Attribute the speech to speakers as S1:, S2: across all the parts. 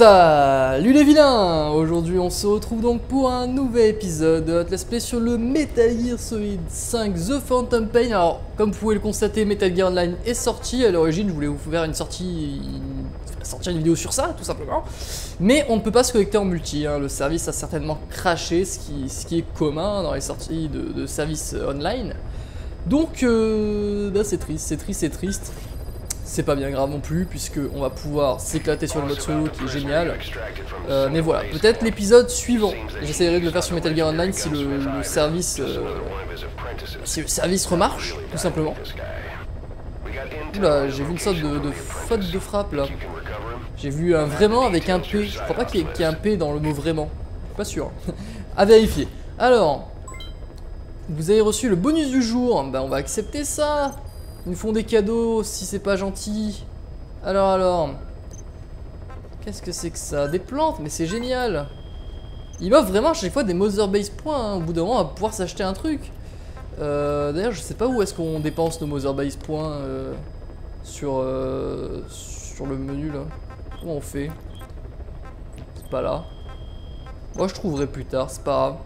S1: Salut les vilains Aujourd'hui on se retrouve donc pour un nouvel épisode de let's play sur le Metal Gear Solid 5 The Phantom Pain. Alors comme vous pouvez le constater, Metal Gear Online est sorti. À l'origine je voulais vous faire une sortie, sortir une vidéo sur ça tout simplement. Mais on ne peut pas se connecter en multi. hein. Le service a certainement craché, ce qui, ce qui est commun dans les sorties de, services online. Donc euh, bah, c'est triste, c'est triste, c'est triste. C'est pas bien grave non plus, puisque on va pouvoir s'éclater sur le mode solo qui est génial. Euh, mais voilà, peut-être l'épisode suivant. J'essaierai de le faire sur Metal Gear Online si le, service euh, si le service remarche, tout simplement. Oula, j'ai vu une sorte de, faute de frappe là. J'ai vu un vraiment avec un P. Je crois pas qu'il y, y ait un P dans le mot vraiment. Je suis pas sûr. à vérifier. Alors, vous avez reçu le bonus du jour. Ben, on va accepter ça. Ils nous font des cadeaux si c'est pas gentil. Alors, alors. Qu'est-ce que c'est que ça? Des plantes, mais c'est génial. Ils m'offrent vraiment à chaque fois des Mother Base points. hein. Au bout d'un moment, on va pouvoir s'acheter un truc. Euh, D'ailleurs, je sais pas où est-ce qu'on dépense nos Mother Base points euh, sur, euh, sur le menu là. Comment on fait? C'est pas là. Moi, je trouverai plus tard, c'est pas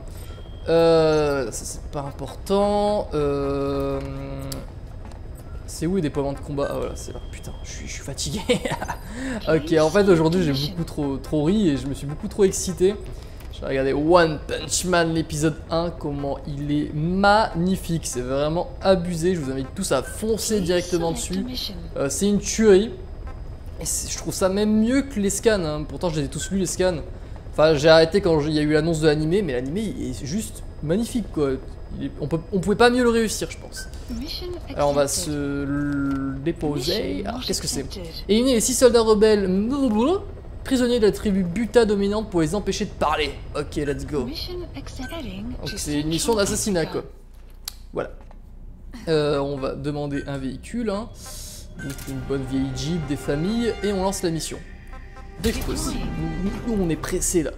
S1: grave. Ça c'est pas important. Euh, c'est où les déploiements de combat Ah voilà, c'est là. Putain, je suis, je suis fatigué. ok, en fait aujourd'hui j'ai beaucoup trop, trop ri et je me suis beaucoup trop excité. J'ai regardé One Punch Man l'épisode 1, comment il est magnifique, c'est vraiment abusé, je vous invite tous à foncer directement dessus. Euh, c'est une tuerie. Et je trouve ça même mieux que les scans. hein. Pourtant, je les ai tous lus, les scans. Enfin, j'ai arrêté quand il y a eu l'annonce de l'animé, mais l'animé il est juste magnifique quoi. Il est- on, peut, on pouvait pas mieux le réussir, je pense. Alors, on va se le déposer. Alors, qu'est-ce que c'est Éliminer les 6 soldats rebelles prisonniers de la tribu Buta dominante pour les empêcher de parler. Ok, let's go. Donc, c'est une mission d'assassinat quoi. Voilà. Euh, on va demander un véhicule, hein. Donc, une bonne vieille Jeep, des familles, et on lance la mission. Dès que possible. Nous, nous, on est pressé là.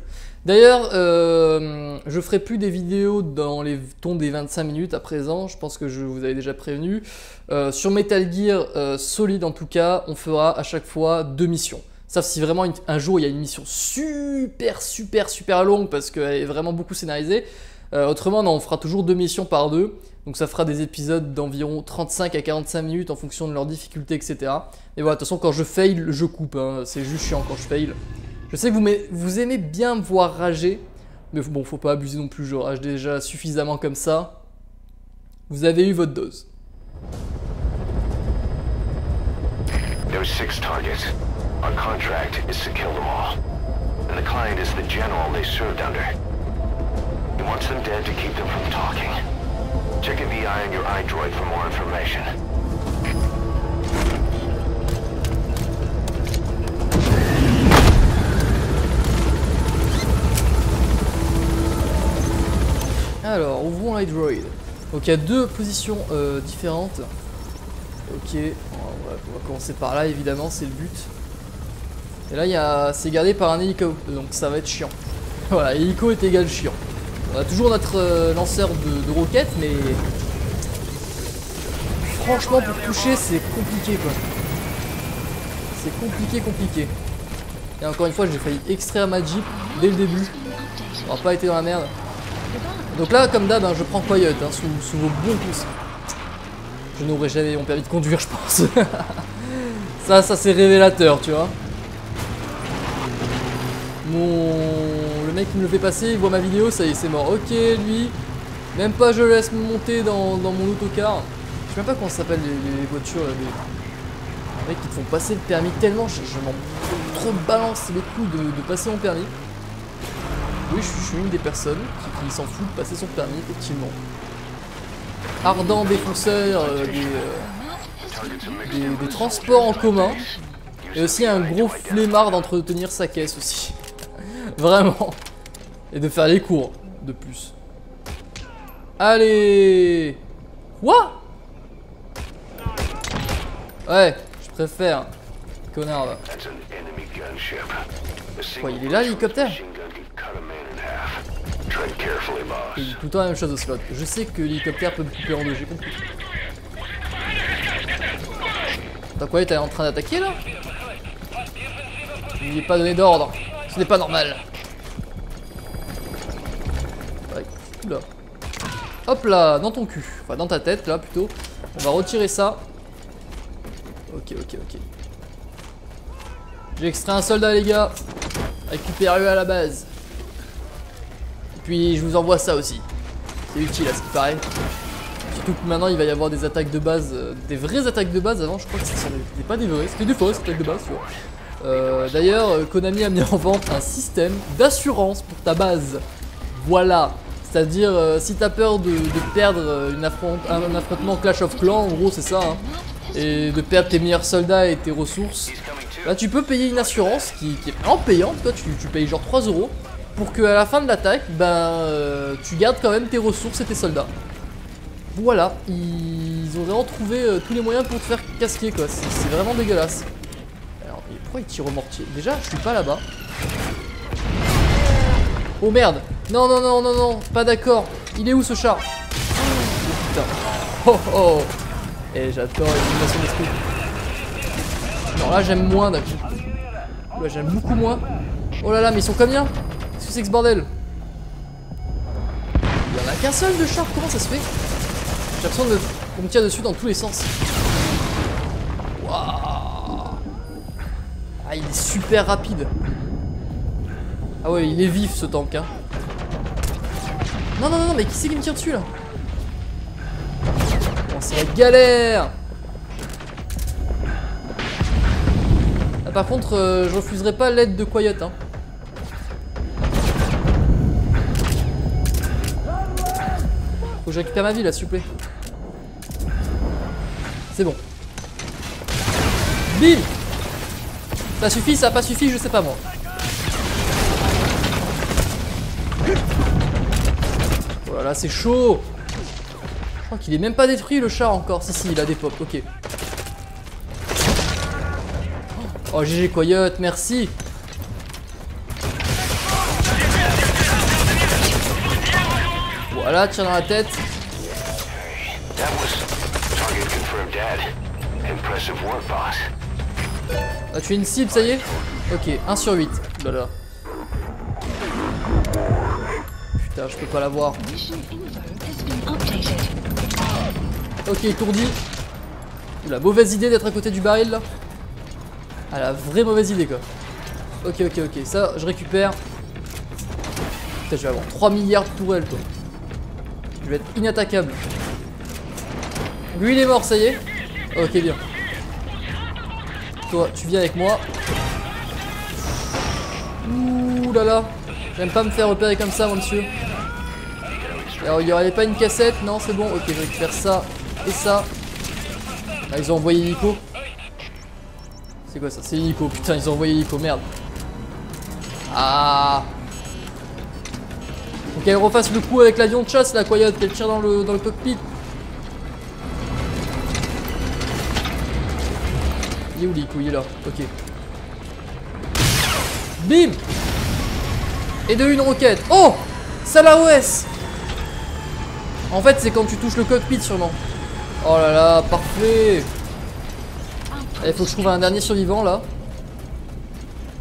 S1: D'ailleurs, euh, je ferai plus des vidéos dans les tons des 25 minutes à présent. Je pense que je vous avais déjà prévenu. Euh, sur Metal Gear euh, Solid, en tout cas, on fera à chaque fois deux missions. Sauf si vraiment un jour il y a une mission super, super, super longue parce qu'elle est vraiment beaucoup scénarisée. Euh, autrement, non, on fera toujours deux missions par deux. Donc ça fera des épisodes d'environ 35 à 45 minutes en fonction de leur difficulté, etc. Et voilà, de toute façon, quand je fail, je coupe. hein. C'est juste chiant quand je fail. Je sais que vous, vous aimez bien me voir rager. Mais bon, faut pas abuser non plus, je rage déjà suffisamment comme ça. Vous avez eu votre dose.
S2: There's six targets. Our contract is to kill them all. And the client is the general they served under. He wants them dead to keep them from talking. Check a VI on your iDroid for more information.
S1: Alors, ouvrons l'iDroid. Donc il y a deux positions euh, différentes. Ok, on va, on va commencer par là évidemment, c'est le but. Et là, il y a, c'est gardé par un hélico, donc ça va être chiant. Voilà, hélico est égal chiant. On a toujours notre euh, lanceur de, de roquettes, mais franchement pour toucher c'est compliqué quoi. C'est compliqué, compliqué. Et encore une fois, j'ai failli extraire ma Jeep dès le début. On n'a pas été dans la merde. Donc là, comme d'hab, hein, je prends Coyote hein, sous, sous vos bons pouces. Je n'aurais jamais mon permis de conduire, je pense. ça, ça c'est révélateur, tu vois. Mon... Le mec qui me le fait passer, il voit ma vidéo, ça y est, c'est mort. Ok, lui, même pas je laisse monter dans, mon autocar. Je sais même pas comment ça s'appelle les, les voitures, là, les... les mecs qui te font passer le permis tellement, je, je m'en trop balance les coups de, de passer mon permis. Oui, je, je suis une des personnes qui, qui s'en fout de passer son permis, effectivement. Ardent défonceur euh, des, euh, des- des transports en commun. Et aussi un gros flemmard d'entretenir sa caisse aussi. Vraiment. Et de faire les cours, de plus. Allez Quoi? Ouais, je préfère. Connard là. Quoi, il est là, l'hélicoptère? Et tout le temps la même chose au slot. Je sais que l'hélicoptère peut me couper en deux, j'ai compris. T'as quoi, t'es en train d'attaquer là? Il n'est pas donné d'ordre. Ce n'est pas normal. Oula. Hop là, dans ton cul. Enfin, dans ta tête, là, plutôt. On va retirer ça. Ok, ok, ok. J'ai extrait un soldat, les gars. Récupérez-le à la base. Puis, je vous envoie ça aussi. C'est utile, à ce qui paraît. Surtout que maintenant, il va y avoir des attaques de base. euh, des vraies attaques de base. Avant, je crois que c'était pas des vraies. C'était des fausses attaques de base. Euh, D'ailleurs, euh, Konami a mis en vente un système d'assurance pour ta base. Voilà. C'est-à-dire, si t'as peur de, perdre une un, affrontement Clash of Clans, en gros, c'est ça. hein, et de perdre tes meilleurs soldats et tes ressources, bah, tu peux payer une assurance qui, est vraiment payante. Toi, tu, tu payes genre 3 euros pour que à la fin de l'attaque, ben, euh, tu gardes quand même tes ressources et tes soldats. Voilà, ils ont vraiment trouvé euh, tous les moyens pour te faire casquer quoi. C'est vraiment dégueulasse. Alors, pourquoi il tire au mortier? Déjà, je suis pas là-bas. Oh merde Non, non, non, non, non, pas d'accord. Il est où ce char? Oh putain. Oh oh Et j'adore l'animation d'esprit. Alors là, j'aime moins coup. Là, j'aime beaucoup moins. Oh là là, mais ils sont combien? C'est ce bordel Il y en a qu'un seul de char, comment ça se fait? J'ai l'impression qu'on me tire dessus dans tous les sens. Waouh Ah, il est super rapide. Ah ouais, il est vif ce tank, hein. Non, non, non, mais qui c'est qui me tire dessus là? Oh, c'est la galère Ah, Par contre, euh, je refuserai pas l'aide de Quiet, hein. Je récupère ma vie là, s'il vous plaît. C'est bon. Bim Ça suffit, ça a pas suffi, je sais pas moi. Oh là là, c'est chaud Je crois qu'il est même pas détruit le char encore. Si, si, il a des pop, ok. Oh, GG Coyote, merci Voilà, tire dans la tête. Ah, tu es une cible, ça y est Ok, 1 sur 8. Là là. Putain, je peux pas l'avoir. Ok, étourdi. La mauvaise idée d'être à côté du baril là. Ah, la vraie mauvaise idée quoi. Ok, ok, ok. Ça, je récupère. Putain, je vais avoir 3 milliards de tourelles quoi. Je vais être inattaquable. Lui, il est mort, ça y est. Ok, bien. Toi, tu viens avec moi. Ouh là là. J'aime pas me faire repérer comme ça, mon monsieur. Alors, il y aurait pas une cassette Non, c'est bon. Ok, je récupère ça et ça. Ah, ils ont envoyé Nico. C'est quoi ça C'est Nico. Putain, ils ont envoyé Nico. Merde. Ah. Faut qu'elle refasse le coup avec l'avion de chasse, la coyote, qu'elle tire dans le cockpit. Il est où Nico Il est là. Ok. Bim Et de une roquette. Oh Ça OS En fait, c'est quand tu touches le cockpit sûrement. Oh là là, parfait Il faut que je trouve un dernier survivant là.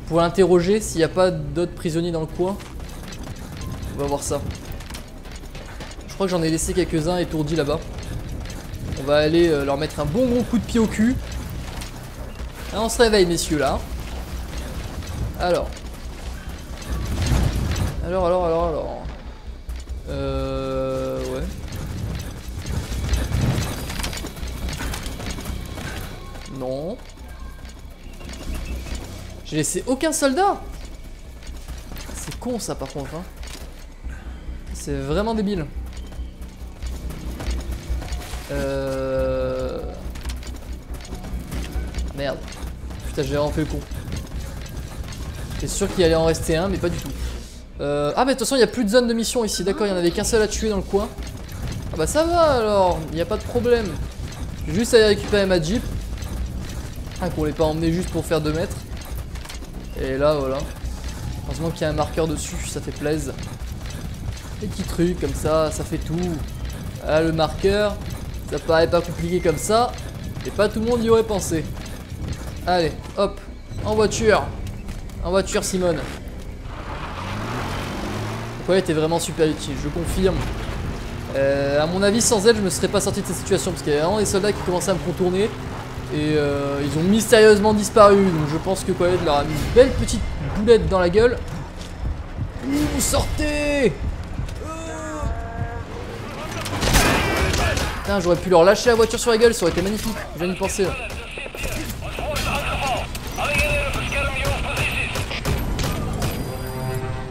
S1: Pour l'interroger s'il n'y a pas d'autres prisonniers dans le coin. On va voir ça. Je crois que j'en ai laissé quelques-uns étourdis là-bas. On va aller euh, leur mettre un bon gros coup de pied au cul. Et on se réveille messieurs là. Alors. Alors, alors, alors, alors. Euh... Ouais. Non. J'ai laissé aucun soldat C'est con ça par contre. Hein. C'est vraiment débile. Euh... Merde. Putain, j'ai vraiment fait le con. J'étais sûr qu'il allait en rester un, mais pas du tout. Euh... Ah, mais de toute façon, il n'y a plus de zone de mission ici. D'accord, il n'y en avait qu'un seul à tuer dans le coin. Ah bah ça va alors, il n'y a pas de problème. Je vais juste aller récupérer ma Jeep. Ah, qu'on l'ait pas emmené juste pour faire 2 mètres. Et là, voilà. Heureusement qu'il y a un marqueur dessus, ça fait plaisir. Des petits trucs comme ça, ça fait tout. Ah, le marqueur, ça paraît pas compliqué comme ça. Et pas tout le monde y aurait pensé. Allez, hop, en voiture. En voiture, Simone. Quiet est vraiment super utile, je confirme. Euh, à mon avis, sans elle, je me serais pas sorti de cette situation parce qu'il y a vraiment des soldats qui commençaient à me contourner et euh, ils ont mystérieusement disparu. Donc je pense que Quiet leur a mis une belle petite boulette dans la gueule. Ouh, sortez Putain, j'aurais pu leur lâcher la voiture sur la gueule, ça aurait été magnifique. Je viens d'y penser. là.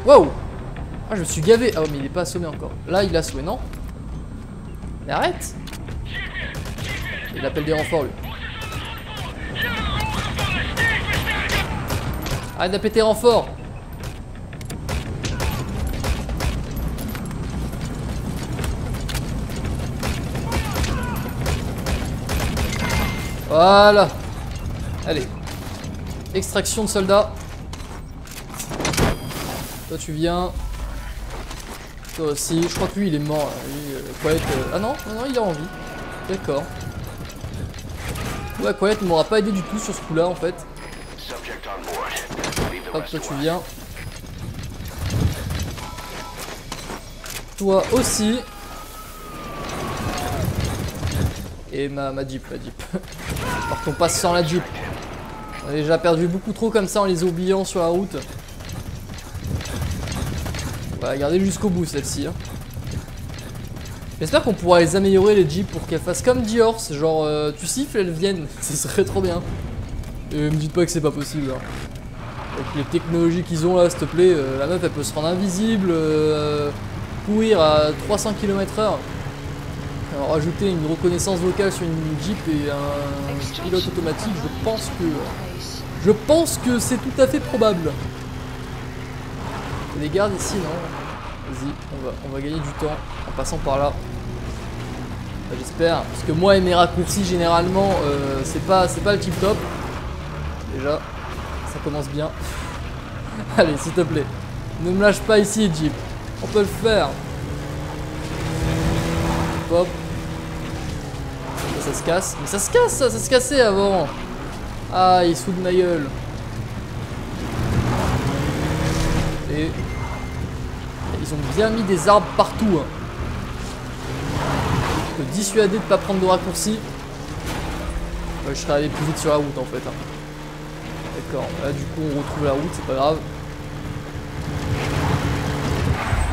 S1: Wow Ah, je me suis gavé. Ah, mais il est pas assommé encore. Là, il est assommé, non Mais arrête Il appelle des renforts, lui. Arrête d'appeler tes renforts Voilà Allez. Extraction de soldats. Toi tu viens. Toi aussi. Je crois que lui il est mort. là. Lui, euh, Quiet, euh, Ah non, non, non, il est en vie. D'accord. Ouais, Quiet m'aura pas aidé du tout sur ce coup là en fait.
S2: On
S1: Hop, toi
S2: to
S1: tu viens. Toi aussi. Et ma, ma Jeep, ma Jeep. Partons pas sans la Jeep. On a déjà perdu beaucoup trop comme ça en les oubliant sur la route. On garder jusqu'au bout celle-ci. hein. J'espère qu'on pourra les améliorer les Jeeps pour qu'elles fassent comme Dior, genre euh, tu siffles elles viennent, ce serait trop bien. Et me dites pas que c'est pas possible. hein. Avec les technologies qu'ils ont là, s'il te plaît, euh, la meuf elle peut se rendre invisible, euh, courir à 300 km/h. Alors rajouter une reconnaissance vocale sur une Jeep et un pilote automatique, je pense que je pense que c'est tout à fait probable. Des gardes ici, non Vas-y, on va, on va gagner du temps en passant par là. Enfin, J'espère, parce que moi et mes raccourcis généralement, euh, c'est pas, pas le tip top. Déjà, ça commence bien. Allez, s'il te plaît, ne me lâche pas ici, Jeep. On peut le faire. Hop. Ça, ça se casse. Mais ça se casse, ça, ça se cassait avant. Ah, il se fout de ma gueule. Et ils bien mis des arbres partout. Hein. Pour te dissuader de pas prendre de raccourcis. Je serais allé plus vite sur la route en fait. hein. D'accord, là du coup on retrouve la route, c'est pas grave.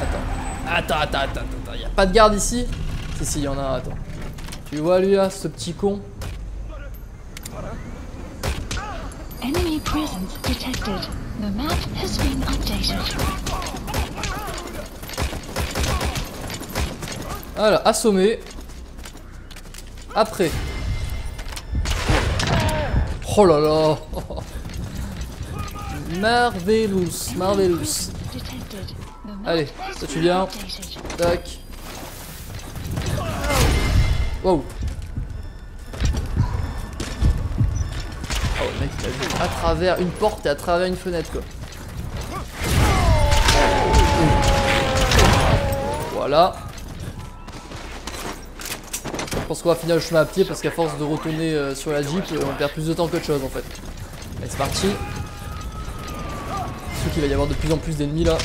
S1: Attends. Attends, attends, attends, attends, y a pas de garde ici? Si, si, y en a un, attends. Tu vois lui là, ce petit con?
S3: Enemy map has been updated.
S1: Voilà, assommé. Après. Oh là là Marvelous, marvelous. Allez, toi tu viens. Tac. Wow. Oh, mec, a vu à travers une porte et à travers une fenêtre, quoi. Voilà. Je pense qu'on va finir le chemin à pied parce qu'à force de retourner euh, sur la Jeep, euh, on perd plus de temps qu'autre chose en fait. Allez, c'est parti. Surtout qu'il va y avoir de plus en plus d'ennemis là.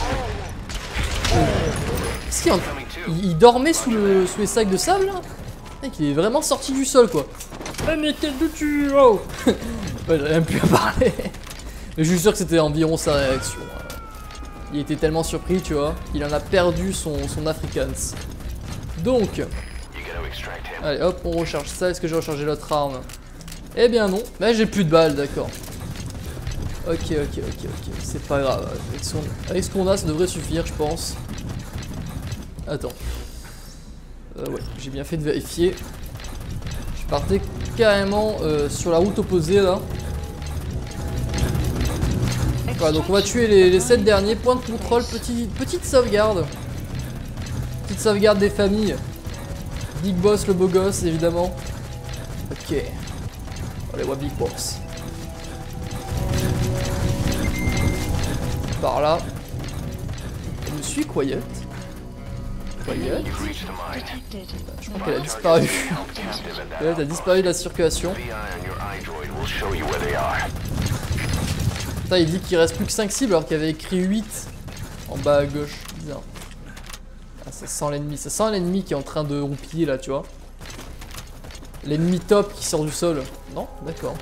S1: Est-ce qu'il y en- il, il dormait sous, le, sous les sacs de sable là? Mec, il est vraiment sorti du sol quoi. Eh mais quel de tu oh Ouais, j'avais même plus à parler. Mais je suis sûr que c'était environ sa réaction. Il était tellement surpris, tu vois, qu'il en a perdu son, son Afrikaans. Donc, allez hop, on recharge ça. Est-ce que j'ai rechargé l'autre arme? Eh bien non. Mais j'ai plus de balles, d'accord. Ok, ok, ok, ok. C'est pas grave. Avec, ce qu'on a, ça devrait suffire, je pense. Attends. Euh, ouais, j'ai bien fait de vérifier. Je partais carrément euh, sur la route opposée là. Voilà, donc on va tuer les, les 7 derniers. Point de contrôle, petit, petite sauvegarde. Petite sauvegarde des familles. Big Boss, le beau gosse, évidemment. Ok. Allez, ouais, Big Boss. Par là. Je me suis Quiet. Quiet. Je crois qu'elle a disparu. Quiet a disparu de la circulation. Putain, il dit qu'il reste plus que 5 cibles alors qu'il avait écrit 8 en bas à gauche. Bizarre. Ah, ça sent l'ennemi, ça sent l'ennemi qui est en train de roupiller là, tu vois. L'ennemi top qui sort du sol. Non D'accord.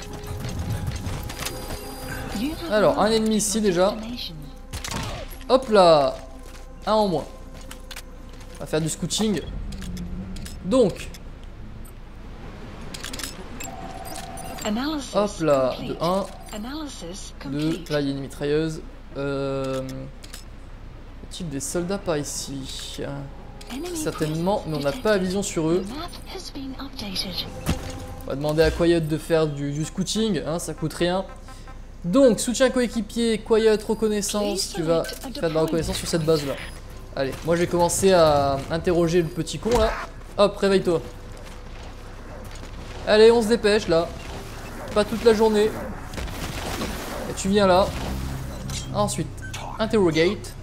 S1: Alors, un ennemi ici déjà. Hop là Un en moins. On va faire du scouting. Donc, hop là, de
S3: complete.
S1: 1,
S3: Analysis
S1: 2,
S3: complete.
S1: là il y a une mitrailleuse. Euh... A-t-il des soldats par ici Certainement, mais on n'a pas la vision sur eux. On va demander à Quiet de faire du, du scouting, hein, ça coûte rien. Donc, soutien coéquipier, Quiet, reconnaissance, tu vas faire de la reconnaissance sur cette base là. Allez, moi je vais commencer à interroger le petit con là. Hop, réveille-toi. Allez, on se dépêche là. Pas toute la journée. Et tu viens là. Ensuite, interrogate.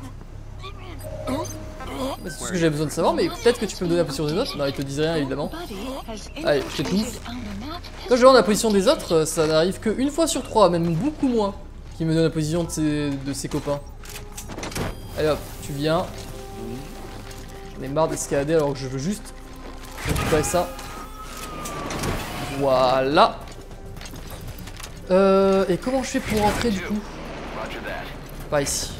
S1: C'est tout ce que j'ai besoin de savoir, mais peut-être que tu peux me donner la position des autres. Non, ils te disent rien évidemment. Allez, je t'étouffe. Quand je regarde la position des autres, euh, ça n'arrive qu'une fois sur trois, même beaucoup moins, qui me donne la position de ses, copains. Allez hop, tu viens. J'en ai marre d'escalader alors que je veux juste récupérer ça. Voilà. Euh, et comment je fais pour rentrer du coup? Pas ici.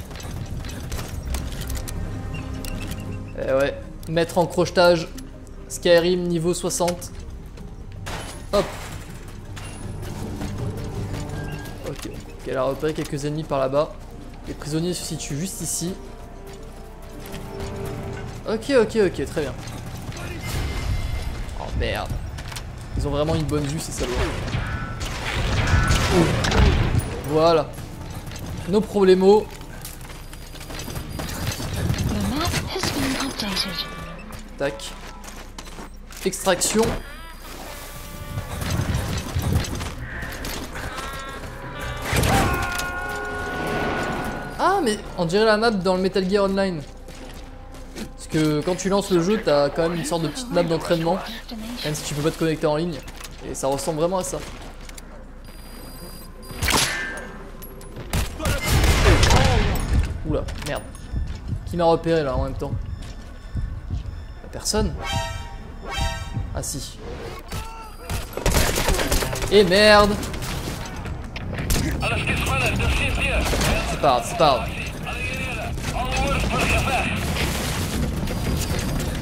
S1: Eh ouais, mettre en crochetage Skyrim niveau 60. Hop. Ok, elle a repéré quelques ennemis par là-bas. Les prisonniers se situent juste ici. Ok, ok, ok, très bien. Oh merde. Ils ont vraiment une bonne vue ces salauds. Voilà. Nos problemos.
S3: The map has been updated.
S1: Tac. Extraction. Ah mais on dirait la map dans le Metal Gear Online. Parce que quand tu lances le jeu, t'as quand même une sorte de petite map d'entraînement, même si tu peux pas te connecter en ligne. Et ça ressemble vraiment à ça. Oula, merde. Qui m'a repéré là en même temps Personne Ah si. Et merde C'est pas grave, c'est pas grave.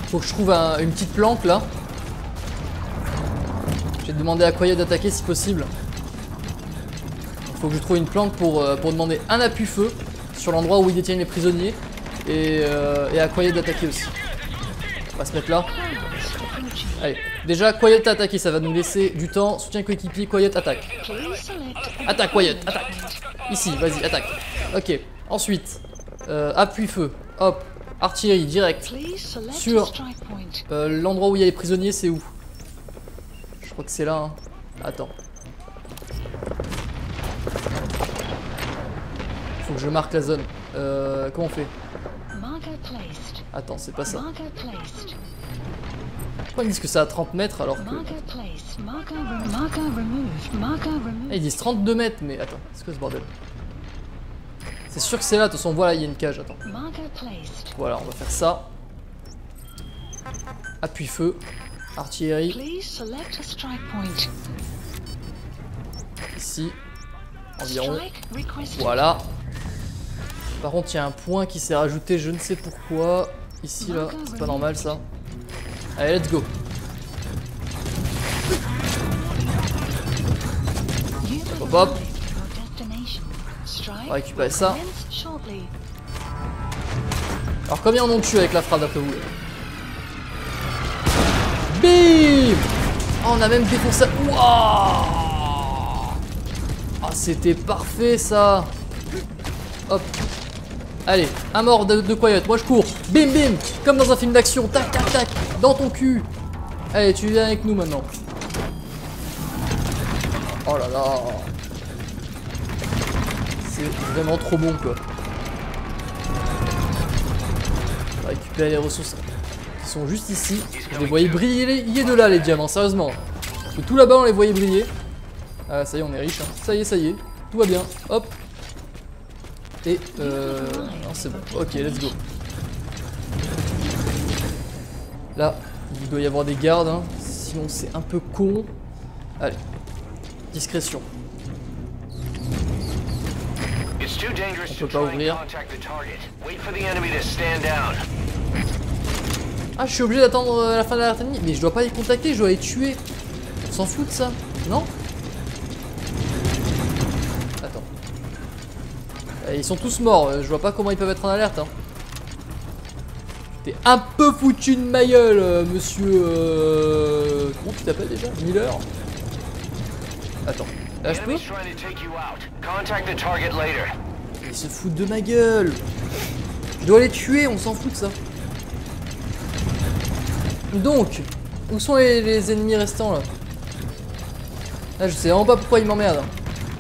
S1: Faut que je trouve un- une petite planque là. Je vais demander à Koya d'attaquer si possible. Faut que je trouve une planque pour, euh, pour demander un appui-feu sur l'endroit où ils détiennent les prisonniers et, euh, et à Koya d'attaquer aussi. On va se mettre là. Allez, déjà Quiet attaqué, ça va nous laisser du temps. Soutien coéquipier, Quiet attaque. Attaque Quiet, attaque. Ici, vas-y, attaque. Ok, ensuite, euh, appui-feu, hop, artillerie, direct. Sur-. Euh, L'endroit où il y a les prisonniers, c'est où? Je crois que c'est là. Hein. Attends. Faut que je marque la zone. Euh, comment on fait? Attends, c'est pas ça. Pourquoi ils disent que c'est à 30 mètres alors que... Ah, ils disent 32 mètres, mais attends, c'est quoi ce bordel? C'est sûr que c'est là, de toute façon, voilà, il y a une cage, attends. Voilà, on va faire ça. Appui feu, artillerie, ici, environ. Voilà. Par contre, il y a un point qui s'est rajouté, je ne sais pourquoi. Ici, là, c'est pas normal ça. Allez, let's go. Hop, hop. On va récupérer ça. Alors, combien en ont tué avec la frappe d'après vous Bim Oh, On a même défoncé. Wouah Ah, c'était parfait ça Hop. Allez, un mort de, de Quiet, moi je cours. Bim bim Comme dans un film d'action, tac tac tac Dans ton cul Allez, tu viens avec nous maintenant. Oh là là C'est vraiment trop bon quoi. On va récupérer les ressources qui sont juste ici. Je les voyais briller de là les diamants, sérieusement. Parce que tout là-bas on les voyait briller. Ah ça y est on est riche. hein. Ça y est, ça y est. Tout va bien. Hop. Et euh... Non c'est bon. Ok let's go. Là, il doit y avoir des gardes, hein. sinon c'est un peu con. Allez, discrétion. On peut pas ouvrir. Ah, je suis obligé d'attendre euh, la fin de l'alerte ennemie, mais je dois pas les contacter, je dois les tuer. On s'en fout de ça, non? Ils sont tous morts, euh, je vois pas comment ils peuvent être en alerte. Hein. T'es un peu foutu de ma gueule, euh, monsieur. euh, Comment tu t'appelles déjà? Miller Attends, là je peux? Ils se foutent de ma gueule Je dois les tuer, on s'en fout de ça. Donc, où sont les, les ennemis restants là? Là je sais vraiment pas pourquoi ils m'emmerdent.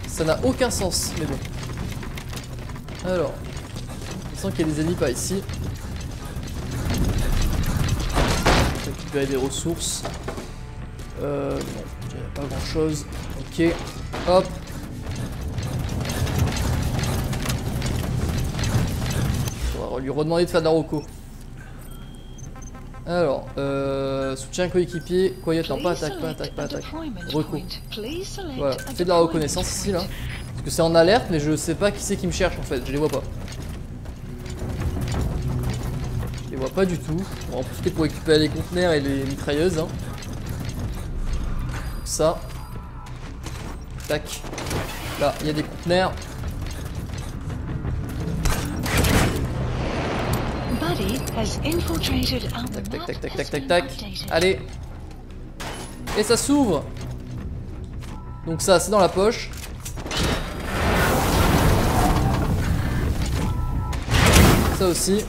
S1: Ça n'a aucun sens, mais bon. Alors, je sens qu'il y a des ennemis par ici. Récupérer des ressources. Euh, bon, il n'y a pas grand chose. Ok, hop. On lui redemander de faire de la roco. Alors, euh, soutien coéquipier, Coyote, non pas attaque, pas attaque, pas attaque.
S3: deployment
S1: Reco.
S3: point. Please select
S1: Voilà, fais de la reconnaissance ici là. Parce que c'est en alerte, mais je sais pas qui c'est qui me cherche en fait, je les vois pas. Je les vois pas du tout. On va en profiter pour récupérer les conteneurs et les mitrailleuses. Hein. Ça. Tac. Là, il y a des conteneurs. Tac, tac, tac, tac, tac, tac, tac. Allez. Et ça s'ouvre. Donc ça, c'est dans la poche. Ça aussi.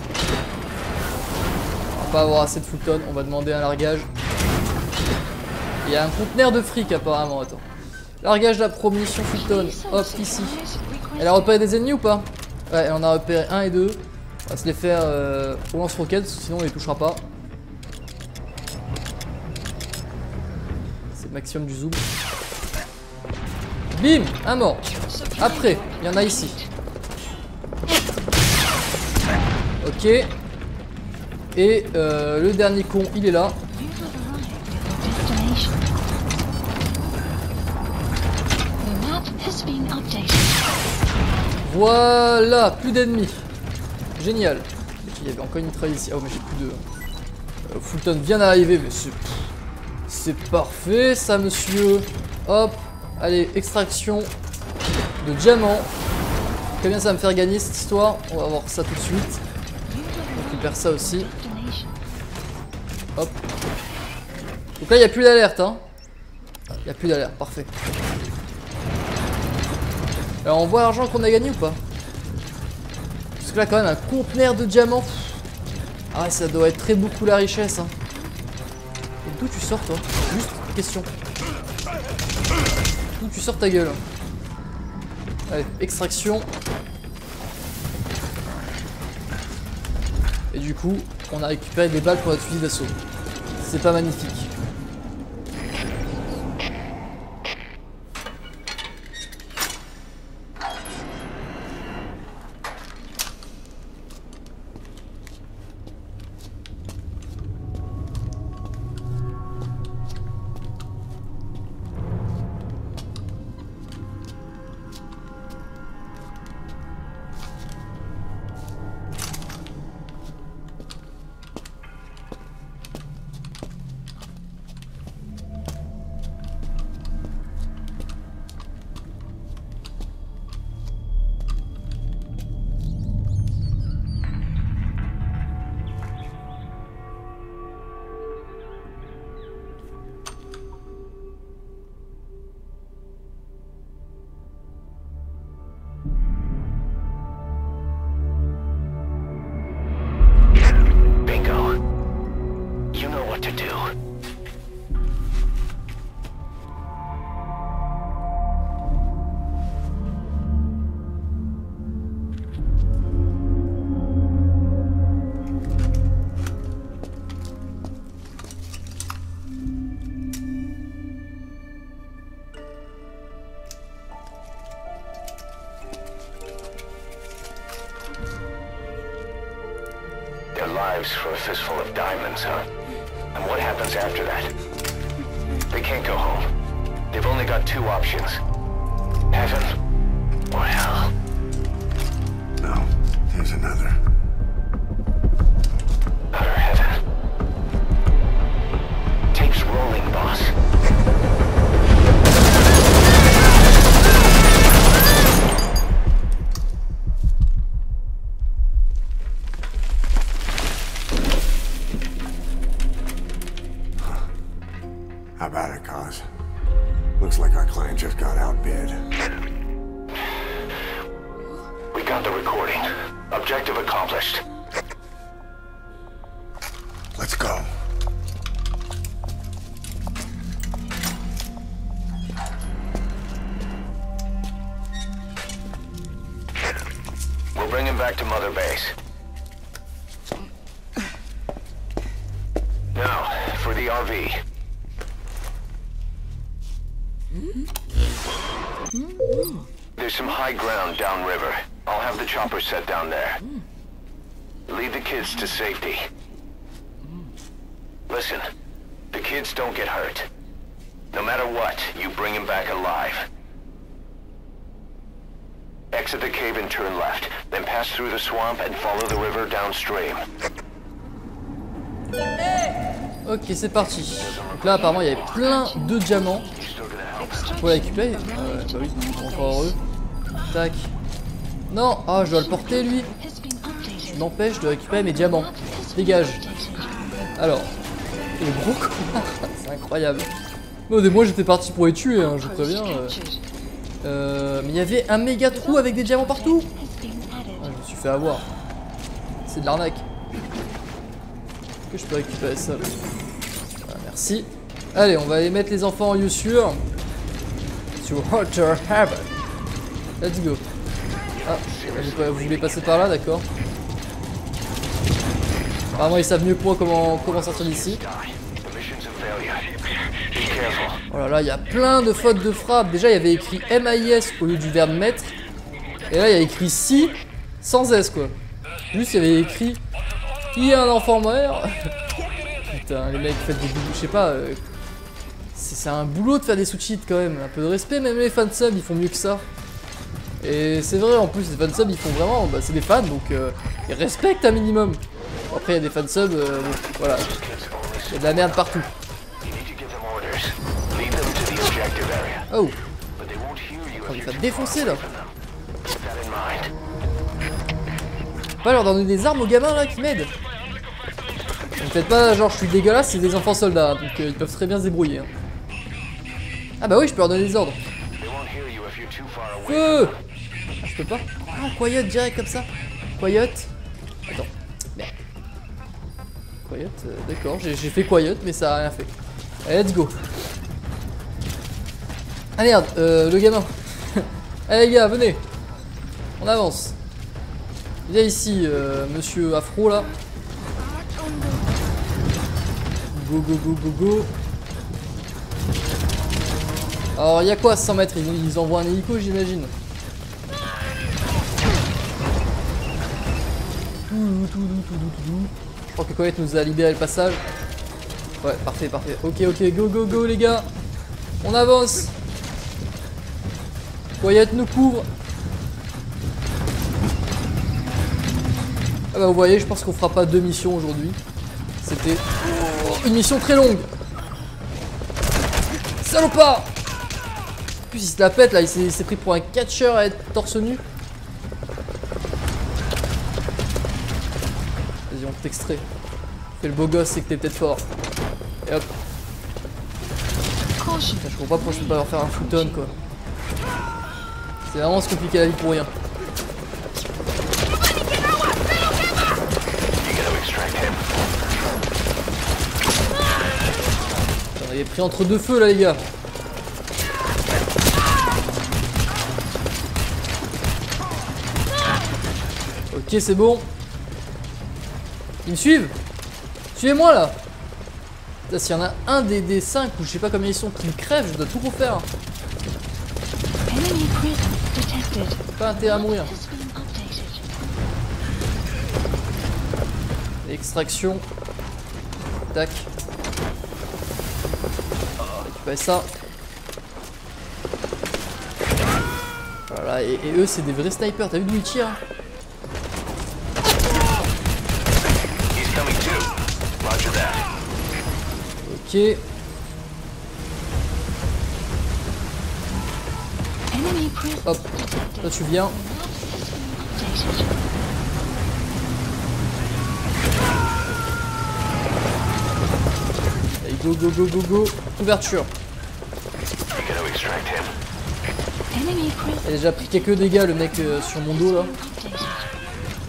S1: On va pas avoir assez de full on va demander un largage. Il y a un conteneur de fric apparemment, attends. Largage de la promission full Hop, ici. Elle a repéré des ennemis ou pas? Ouais, elle en a repéré un et deux. On va se les faire euh, au lance-roquettes, sinon on les touchera pas. C'est le maximum du zoom. Bim Un mort. Après, il y en a ici. Ok. Et euh, le dernier con, il est là. Voilà, plus d'ennemis. Génial. Il y avait encore une mitraille ici. Oh, mais j'ai plus de. Euh, Fulton vient d'arriver, mais c'est. C'est parfait, ça, monsieur. Hop. Allez, extraction de diamants. Combien ça va me faire gagner cette histoire? On va voir ça tout de suite. Récupère ça aussi. Hop. Donc là, il n'y a plus d'alerte, hein. Il n'y a plus d'alerte, parfait. Alors, on voit l'argent qu'on a gagné ou pas? Parce que là, quand même, un conteneur de diamants. Ah, ça doit être très beaucoup la richesse, hein. D'où tu sors, toi? Juste question. D'où tu sors ta gueule Allez, extraction. Du coup, on a récupéré des balles pour notre fusil d'assaut. C'est pas magnifique.
S2: silence her. To safety. Listen, the kids don't get hurt. No matter what, you bring him back alive. Exit the cave and turn left, then pass through the swamp and follow the river downstream.
S1: Ok, c'est parti. Donc là, apparemment, il y avait plein de diamants. Faut les récupérer. Ah ouais, bah oui, encore heureux. Tac. Non, ah, je dois le porter lui. M'empêche de récupérer mes diamants. Dégage. Alors, le gros connard, c'est incroyable. Au début, moi j'étais parti pour les tuer, hein, je préviens. euh. Euh, mais il y avait un méga trou avec des diamants partout. Ah, je me suis fait avoir. C'est de l'arnaque. Est-ce que je peux récupérer ça Voilà, Merci. Allez, on va aller mettre les enfants en sûr. Sur Water Heaven. Let's go. Ah, vous voulez passer par là, d'accord. Apparemment, ils savent mieux que moi comment, comment sortir d'ici. Oh là là, il y a plein de fautes de frappe. Déjà, il y avait écrit MIS au lieu du verbe mettre. Et là, il y a écrit si sans S, quoi. Juste, il y avait écrit il y a un enfant mort. Putain, les mecs, faites des boulot. Je sais pas. euh, c'est c'est un boulot de faire des sous-cheats quand même. Un peu de respect, même les fansubs, ils font mieux que ça. Et c'est vrai, en plus, les fansubs, ils font vraiment. Bah, c'est des fans, donc euh, ils respectent un minimum. Après, il y a des fansubs, euh, voilà. Il y a de la merde partout. Oh, on les
S2: you
S1: fait défoncer là. Pas leur donner des armes aux gamins là qui m'aident. Faites pas genre je suis dégueulasse, c'est des enfants soldats, donc euh, ils peuvent très bien se débrouiller. hein. Ah bah oui, je peux leur donner des ordres. Feu Ah, Je peux pas Ah, Quiet direct comme ça. Quiet. Attends. Euh, d'accord, j'ai fait quiet, mais ça a rien fait. Allez, let's go. Ah merde, euh, le gamin. Allez les gars, venez. On avance. Viens ici, euh, monsieur Afro là. Go, go, go, go, go. Alors, il y a quoi à 100 mètres? Ils, ils envoient un hélico, j'imagine. Tout, tout, tout, tout, tout, tout. Crois que Coët nous a libéré le passage. Ouais, parfait, parfait. Ok, ok, go, go, go, les gars. On avance. Coët nous couvre. Ah bah, vous voyez, je pense qu'on fera pas deux missions aujourd'hui. C'était une mission très longue. Salopard En plus, il se la pète là, il s'est il s'est pris pour un catcheur à être torse nu. T'extrait. Fais le beau gosse, c'est que t'es peut-être fort. Et hop. Putain, je comprends pas pourquoi je peux pas leur faire un footon quoi. C'est vraiment se compliquer la vie pour rien. On avait pris entre deux feux là les gars. Ok c'est bon. Ils me suivent Suivez-moi là Putain, S'il y en a un des, des cinq ou je sais pas combien ils sont qui me crèvent, je dois tout refaire. Pas intérêt à mourir. Extraction. Tac. récupérer ça. Voilà, et, et eux c'est des vrais snipers, t'as vu d'où ils tirent? Hop, toi tu viens. Allez, go, go, go, go, go. Ouverture. Il a déjà pris quelques dégâts le mec euh, sur mon dos là.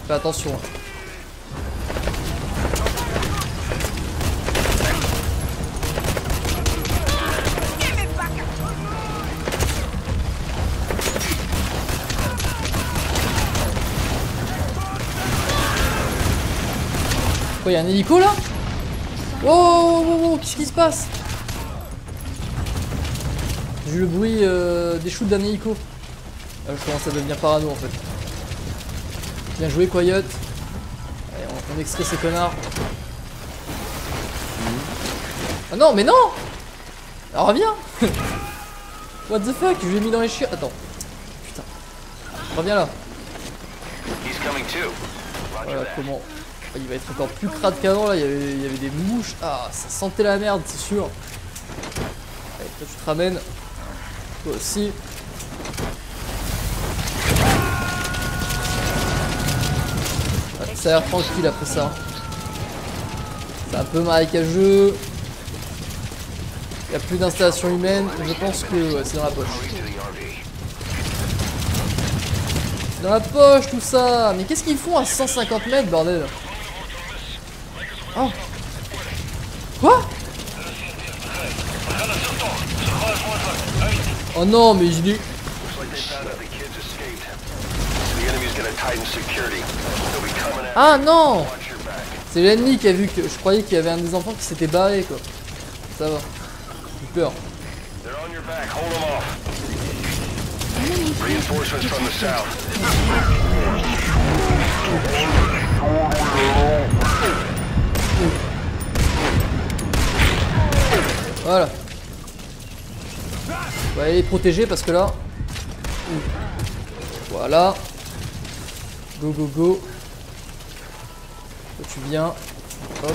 S1: Fais attention. Quoi, y'a un hélico là Oh, oh, oh, oh, qu'est-ce qui se passe J'ai eu le bruit euh, des shoots d'un hélico. Ah, je commence à devenir parano en fait. Bien joué, Quiet. Allez, on, on extrait ces connards. Ah non, mais non Alors reviens What the fuck Je l'ai mis dans les chiottes. Attends. Putain. Reviens là. Voilà comment. Ah, Il va être encore plus crade qu'avant là. Il y, avait, des mouches. Ah, ça sentait la merde, c'est sûr. Allez, toi tu te ramènes. Toi aussi. Ouais, ça a l'air tranquille après ça. C'est un peu marécageux. Il n'y a plus d'installation humaine. Je pense que c'est dans la poche. C'est dans la poche tout ça. Mais qu'est-ce qu'ils font à 150 mètres, bordel? Oh Quoi? Oh non, mais je dis. Ah non. C'est l'ennemi qui a vu que je croyais qu'il y avait un des enfants qui s'était barré quoi. Ça va. J'ai eu peur. Voilà. On va aller protéger parce que là. Voilà. Go go go. Tu viens. Hop.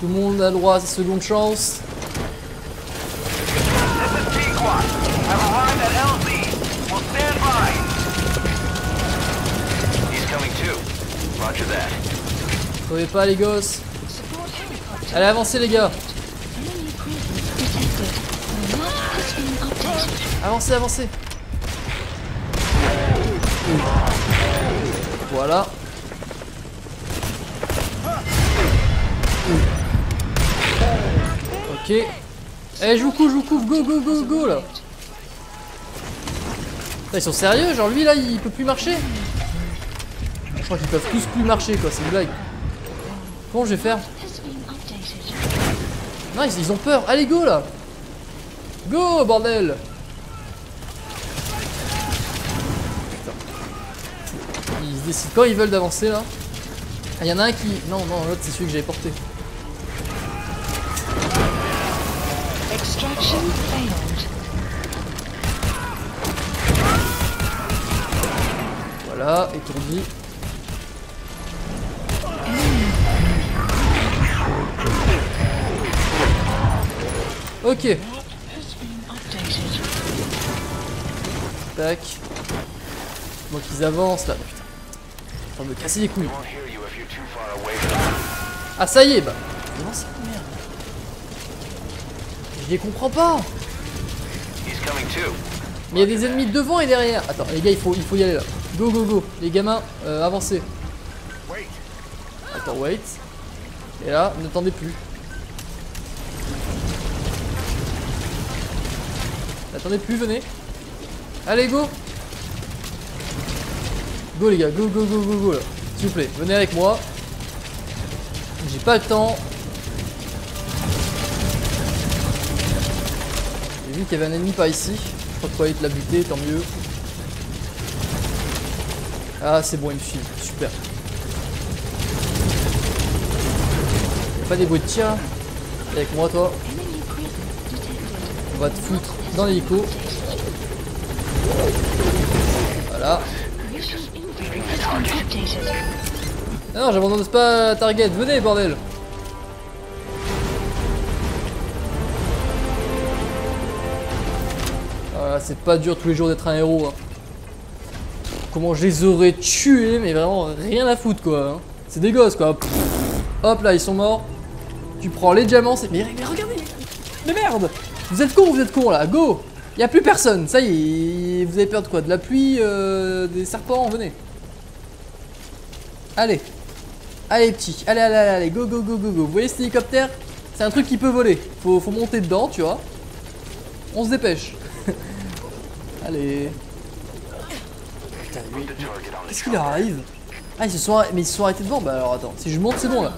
S1: Tout le monde a droit à sa seconde chance. Sauvez pas les gosses. Allez avancez les gars. Avancez, avancez. Voilà. Ok. Eh, je vous couvre, je vous couvre, go, go, go, go, là. Ils sont sérieux Genre lui, là, il peut plus marcher Je crois qu'ils peuvent tous plus marcher, quoi, c'est une blague. Comment je vais faire? Ils, ils ont peur. Allez, go, là Go, bordel décident quand ils veulent d'avancer, là. Ah, il y en a un qui... Non, non, l'autre, c'est celui que j'avais porté.
S3: Extraction failed.
S1: Voilà, étourdi. Ok, tac. Moi qu'ils avancent là, putain. Train de me casser les couilles. Ah ça y est, bah. Non, c'est merde. Je les comprends pas. Mais il y a des ennemis devant et derrière. Attends, les gars, il faut, il faut y aller là. Go, go, go. Les gamins, euh, avancez. Attends, wait. Et là, n'attendez plus. N'attendez plus, venez. Allez, go. Go, les gars, go, go, go, go, go, là. S'il vous plaît, venez avec moi. J'ai pas le temps. J'ai vu qu'il y avait un ennemi par ici. Je crois que Quiet l'a buté, tant mieux. Ah, c'est bon, il me suit. Super. Pas des bruits de tir Avec moi, toi. On va te foutre dans l'hélico. Voilà. Ah non, j'abandonne pas target. Venez, bordel. Voilà, c'est pas dur tous les jours d'être un héros. hein. Comment je les aurais tués, mais vraiment rien à foutre quoi. hein. C'est des gosses quoi. Hop là, ils sont morts. Tu prends les diamants, c'est. Mais, regardez, mais merde Vous êtes cons, vous êtes cons là, go Y a plus personne, ça y est, vous avez peur de quoi? De la pluie, euh, des serpents, venez. Allez. Allez petit, allez, allez, allez, go, go, go, go, go. Vous voyez cet hélicoptère? C'est un truc qui peut voler. Faut, faut monter dedans, tu vois. On se dépêche. allez. Putain, qu'est-ce qu'il leur arrive? Ah, ils se sont, mais ils se sont arrêtés devant. Bah alors attends, si je monte, c'est bon là.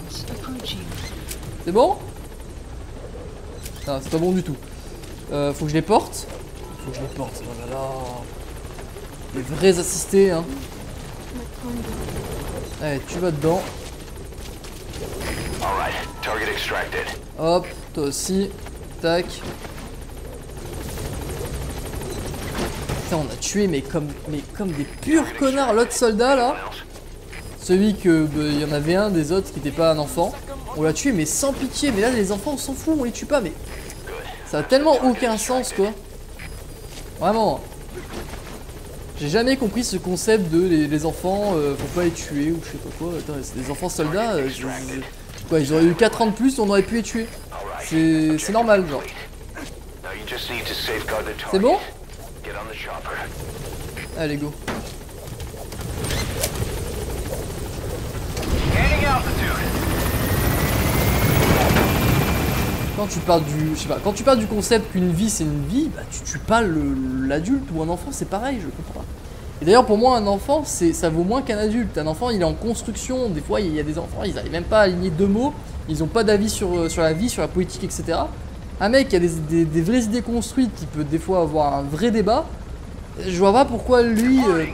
S1: C'est bon? C'est pas bon du tout. Euh, faut que je les porte. Faut que je les porte. Oh là là. Les vrais assistés, hein. Allez, tu vas dedans.
S2: Alright, target extracted.
S1: Hop, toi aussi. Tac. Putain, on a tué, mais comme, mais comme des purs connards, l'autre soldat là. Celui que, bah, il y en avait un des autres qui n'était pas un enfant. On l'a tué, mais sans pitié. Mais là, les enfants, on s'en fout, on les tue pas, mais. Ça a tellement aucun sens, quoi. Vraiment. J'ai jamais compris ce concept de les, les enfants, euh, faut pas les tuer ou je sais pas quoi. Attends, des enfants soldats. euh, je- je- quoi, ils auraient eu 4 ans de plus, on aurait pu les tuer. C'est normal, genre. C'est bon. Allez, go. Quand tu parles du, je sais pas, quand tu du concept qu'une vie c'est une vie, bah tu tues pas l'adulte ou un enfant, c'est pareil, je comprends pas. Et d'ailleurs pour moi un enfant c'est ça vaut moins qu'un adulte. Un enfant il est en construction, des fois il y a des enfants ils arrivent même pas à aligner deux mots, ils ont pas d'avis sur, euh, sur la vie, sur la politique, etc. Un mec qui a des, des- vraies idées construites, qui peut des fois avoir un vrai débat, je vois pas pourquoi lui euh,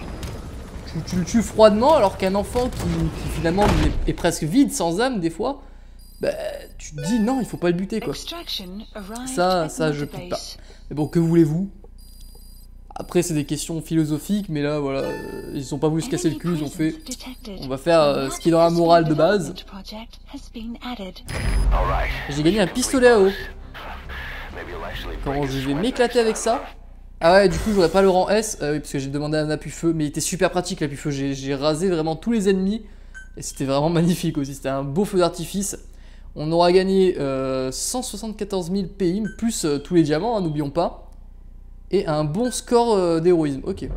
S1: tu, le tues froidement alors qu'un enfant qui, finalement est presque vide, sans âme des fois, bah tu te dis non il faut pas le buter quoi. Ça, ça, je pique pas. Mais bon, que voulez-vous? Après, c'est des questions philosophiques, mais là, voilà, euh, ils ont pas voulu se casser le cul, ils ont fait. on va faire, euh, ce qui est dans la morale de base.
S2: Alright.
S1: J'ai gagné un pistolet à eau. Comment je vais m'éclater avec ça? Ah ouais, du coup, j'aurais pas le rang S, euh, oui, parce que j'ai demandé un appui-feu, mais il était super pratique l'appui-feu. J'ai rasé vraiment tous les ennemis, et c'était vraiment magnifique aussi. C'était un beau feu d'artifice. On aura gagné 174 000 PIM, plus euh, tous les diamants, hein, n'oublions pas. Et un bon score euh, d'héroïsme. Ok.